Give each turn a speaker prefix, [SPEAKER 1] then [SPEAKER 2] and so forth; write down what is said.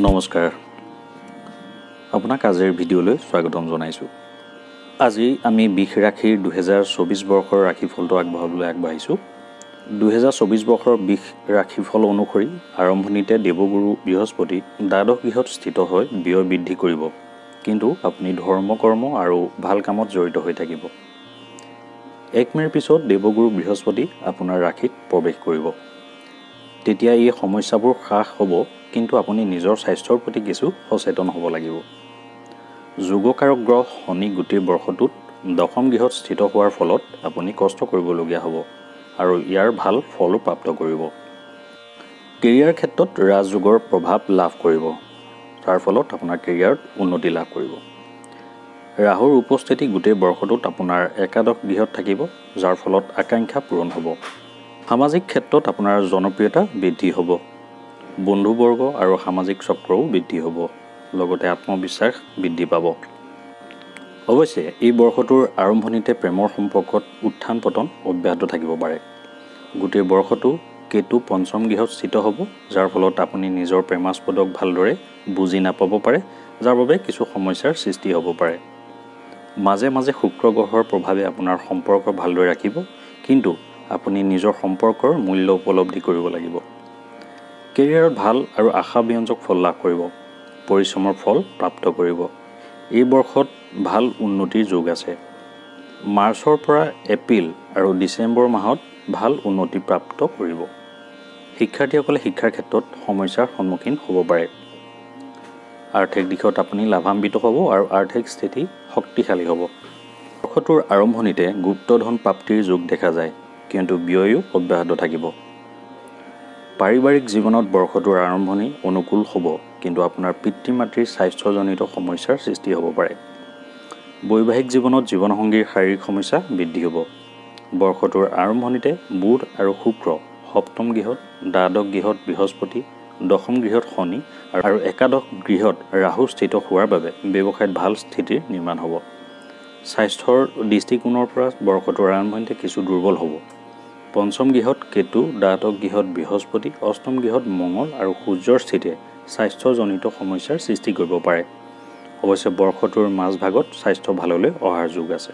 [SPEAKER 1] নমস্কাৰ। আপোনাক আজিৰ ভিডিঅ'লৈ স্বাগতম জনাইছোঁ। আজি আমি বিষ ৰাশিৰ দুহেজাৰ চৌবিছ বৰ্ষৰ ৰাশিফলটো আগবঢ়াবলৈ আগবাঢ়িছোঁ। দুহেজাৰ চৌবিছ বৰ্ষৰ বিষ ৰাশিফল অনুসৰি আৰম্ভণিতে দেৱগুৰু বৃহস্পতি দ্বাদশ গৃহত স্থিত হৈ ব্যয় বৃদ্ধি কৰিব। কিন্তু আপুনি ধৰ্ম কৰ্ম আৰু ভাল কামত জড়িত হৈ থাকিব। এক মে'ৰ পিছত দেৱগুৰু বৃহস্পতি আপোনাৰ ৰাশিত প্ৰৱেশ কৰিব। তেতিয়া এই সমস্যাবোৰ হ্ৰাস হ'ব কিন্তু আপুনি নিজৰ স্বাস্থ্যৰ প্ৰতি কিছু সচেতন হ'ব লাগিব। যোগকাৰক গ্ৰহ শনি গোটেই বৰ্ষটোত দশম গৃহত স্থিত হোৱাৰ ফলত আপুনি কষ্ট কৰিবলগীয়া হ'ব আৰু ইয়াৰ ভাল ফলো প্ৰাপ্ত কৰিব। কেৰিয়াৰ ক্ষেত্ৰত ৰাজযোগৰ প্ৰভাৱ লাভ কৰিব তাৰ ফলত আপোনাৰ কেৰিয়াৰত উন্নতি লাভ কৰিব। ৰাহুৰ উপস্থিতি গোটেই বৰ্ষটোত আপোনাৰ একাদশ গৃহত থাকিব যাৰ ফলত আকাংক্ষা পূৰণ হ'ব। সামাজিক ক্ষেত্ৰত আপোনাৰ জনপ্ৰিয়তা বৃদ্ধি হ'ব। বন্ধুবৰ্গ আৰু সামাজিক চক্ৰও বৃদ্ধি হ'ব লগতে আত্মবিশ্বাস বৃদ্ধি পাব। অৱশ্যে এই বৰ্ষটোৰ আৰম্ভণিতে প্ৰেমৰ সম্পৰ্কত উত্থান পতন অব্যাহত থাকিব পাৰে। গোটেই বৰ্ষটো কেতু পঞ্চম গৃহত স্থিত হ'ব যাৰ ফলত আপুনি নিজৰ প্ৰেমাস্পদক ভালদৰে বুজি নাপাব পাৰে যাৰ বাবে কিছু সমস্যাৰ সৃষ্টি হ'ব পাৰে। মাজে মাজে শুক্ৰ গ্ৰহৰ প্ৰভাৱে আপোনাৰ সম্পৰ্ক ভালদৰে ৰাখিব কিন্তু আপুনি নিজৰ সম্পৰ্কৰ মূল্য উপলব্ধি কৰিব লাগিব। কেৰিয়াৰত ভাল আৰু আশাব্যঞ্জক ফল লাভ কৰিব। পৰিশ্ৰমৰ ফল প্ৰাপ্ত কৰিব। এই বৰ্ষত ভাল উন্নতিৰ যোগ আছে। মাৰ্চৰ পৰা এপ্ৰিল আৰু ডিচেম্বৰ মাহত ভাল উন্নতি প্ৰাপ্ত কৰিব। শিক্ষাৰ্থীসকলে শিক্ষাৰ ক্ষেত্ৰত সমস্যাৰ সন্মুখীন হ'ব পাৰে। আৰ্থিক দিশত আপুনি লাভান্বিত হ'ব আৰু আৰ্থিক স্থিতি শক্তিশালী হ'ব। বৰ্ষটোৰ আৰম্ভণিতে গুপ্তধন প্ৰাপ্তিৰ যোগ দেখা যায়। কিন্তু ব্যয়ো অব্যাহত থাকিব। পাৰিবাৰিক জীৱনত বৰ্ষটোৰ আৰম্ভণি অনুকূল হ'ব কিন্তু আপোনাৰ পিতৃ মাতৃৰ স্বাস্থ্যজনিত সমস্যাৰ সৃষ্টি হ'ব পাৰে। বৈবাহিক জীৱনত জীৱনসংগীৰ শাৰীৰিক সমস্যা বৃদ্ধি হ'ব। বৰ্ষটোৰ আৰম্ভণিতে বুধ আৰু শুক্ৰ সপ্তম গৃহত দ্বাদশ গৃহত বৃহস্পতি দশম গৃহত শনি আৰু একাদশ গৃহত ৰাহু স্থিত হোৱাৰ বাবে ব্যৱসায়ত ভাল স্থিতিৰ নিৰ্মাণ হ'ব। স্বাস্থ্যৰ দৃষ্টিকোণৰ পৰা বৰ্ষটোৰ আৰম্ভণিতে কিছু দুৰ্বল হ'ব। পঞ্চম গৃহত কেতু দ্বাদশ গৃহত বৃহস্পতি অষ্টম গৃহত মঙল আৰু সূৰ্যৰ স্থিতিয়ে স্বাস্থ্যজনিত সমস্যাৰ সৃষ্টি কৰিব পাৰে। অৱশ্যে বৰ্ষটোৰ মাজভাগত স্বাস্থ্য ভাললৈ অহাৰ যোগ আছে।